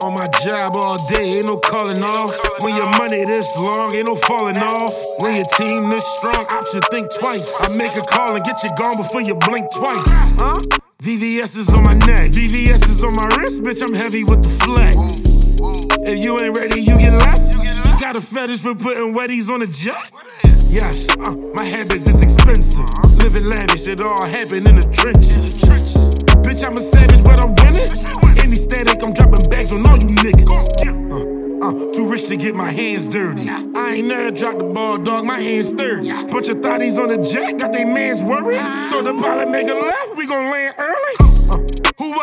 On my job all day, ain't no calling off. When your money this long, ain't no falling off. When your team this strong, option think twice. I make a call and get you gone before you blink twice. Huh? VVS is on my neck, VVS is on my wrist, bitch. I'm heavy with the flex. If you ain't ready, you get left. Got a fetish for putting wetties on a jet. Yes, uh, my habits is expensive. Living lavish, it all happen in the trenches. Bitch, I'm a savage, but I'm winning. Any static, I'm dropping bags on all you niggas. Uh, uh, too rich to get my hands dirty. I ain't never dropped the ball, dog. My hands sturdy. Bunch of thotties on the jet, got they mans worried. Told the pilot make a left, we gon' land early.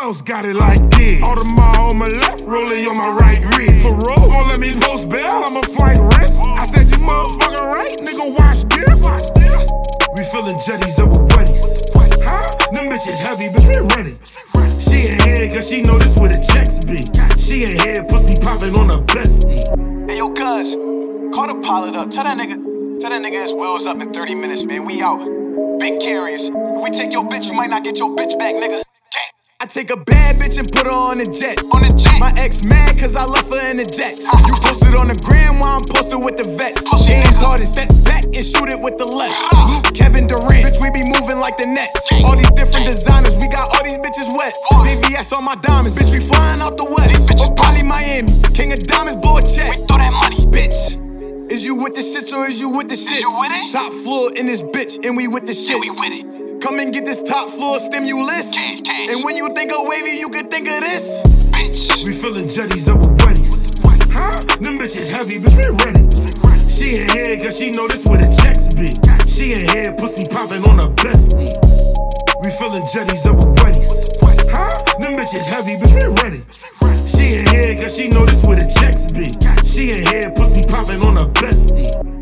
Else got it like this? Audemars on my left, rolling on my right wrist. For roll, gon' let me post bail, I'm a flight risk. I said you motherfucking right, nigga, watch this. We fillin' jetties with wetties. Huh? Them bitches heavy, bitch, we ready. She ain't here cause she know this where the checks be. She ain't here, pussy poppin' on a bestie. Hey yo, cuz, call the pilot up. Tell that nigga, tell that nigga his wheels up in 30 minutes, man. We out. Big carriers. If we take your bitch, you might not get your bitch back, nigga. I take a bad bitch and put her on a jet. On the jet. My ex mad cause I left her in the jet. You posted on the gram while I'm posted with the vets. James. Harden, step back and shoot it with the left. Ah. Luke, Kevin Durant, bitch, we be moving like the Nets. All these different designers, we got all these bitches wet. VVS on my diamonds, bitch, we flying out the west. Or oh, probably Miami, king of diamonds, blow a check. Throw that money. Bitch, is you with the shits or is you with the shits? you with it? Top floor in this bitch, and we with the shits. Yeah, we with it. Come and get this top floor stimulus. Cash, cash. And when you think of wavy, you could think of this. Bitch. We fillin' jetties up with wetties. Huh? Them bitches heavy, bitch, we ready. She ain't here cause she know this where the checks be. She ain't here, pussy poppin' on a bestie. We fillin' jetties up with wetties. Huh? Them bitches heavy, bitch, we ready. She ain't here cause she know this where the checks be. She ain't here, pussy poppin' on a bestie.